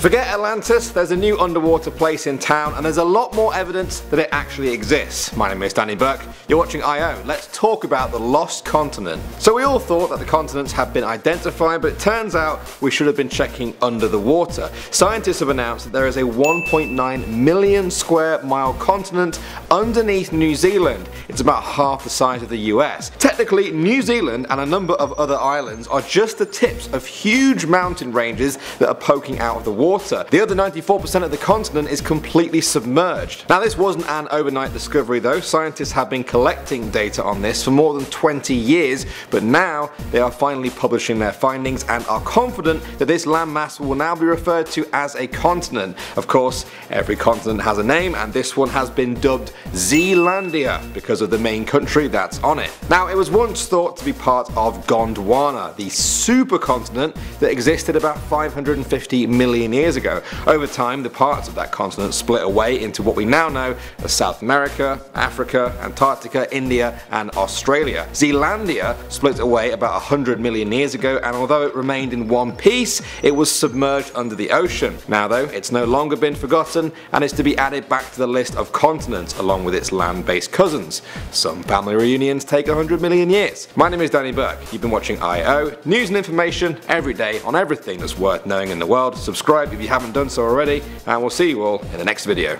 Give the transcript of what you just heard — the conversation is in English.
Forget Atlantis, there's a new underwater place in town and there's a lot more evidence that it actually exists. My name is Danny Burke, you're watching IO. Let's talk about the lost continent. So we all thought that the continents had been identified but it turns out we should have been checking under the water. Scientists have announced that there is a 1.9 million square mile continent underneath New Zealand. It's about half the size of the US. Technically New Zealand and a number of other islands are just the tips of huge mountain ranges that are poking out of the water water. The other 94% of the continent is completely submerged. Now this wasn't an overnight discovery though, scientists have been collecting data on this for more than 20 years, but now they are finally publishing their findings and are confident that this landmass will now be referred to as a continent. Of course, every continent has a name and this one has been dubbed Zealandia because of the main country that's on it. Now it was once thought to be part of Gondwana, the supercontinent that existed about 550 million years years ago. Over time, the parts of that continent split away into what we now know as South America, Africa, Antarctica, India, and Australia. Zealandia split away about 100 million years ago, and although it remained in one piece, it was submerged under the ocean. Now though, it's no longer been forgotten, and is to be added back to the list of continents along with its land-based cousins. Some family reunions take 100 million years. My name is Danny Burke, you've been watching I.O. News and information every day on everything that's worth knowing in the world. Subscribe if you haven't done so already, and we'll see you all in the next video.